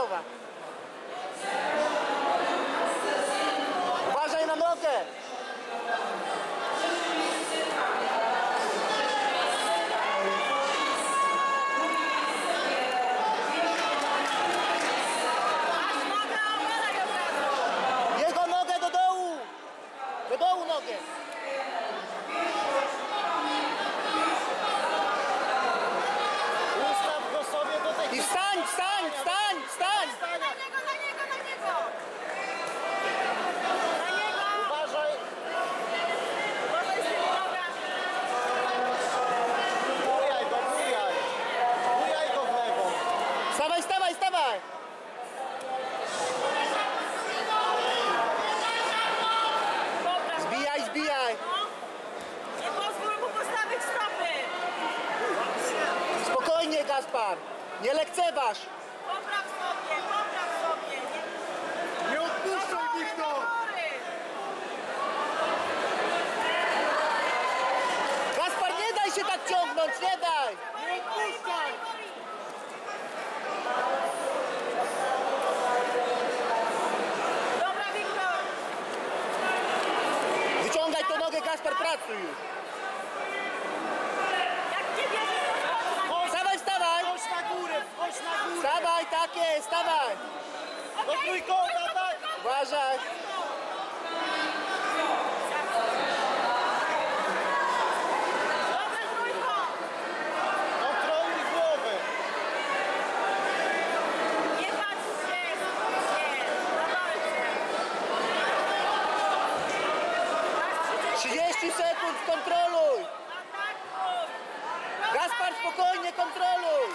taktarowa. Uważaj na nogę. Jego nogę do dołu. Do dołu nogę. Ustaw go sobie do tej I wstań, Gaspar. Nie lekceważ. Popraw sobie, popraw sobie! Nie, Nie odpuszczaj, Wiktor! Gaspar, nie daj się tak ciągnąć, nie daj. Nie odpuszczaj! Dobra, Wiktor! Wyciągaj tę nogę, Gaspar, pracuj już. Tak jest, wstawaj. Do trójkąta, tak! Uważaj. Kontroluj głowę! Nie patrz się, skup się! Na walce! Masz 30 30 sekund, kontroluj. Gaspar, spokojnie, kontroluj.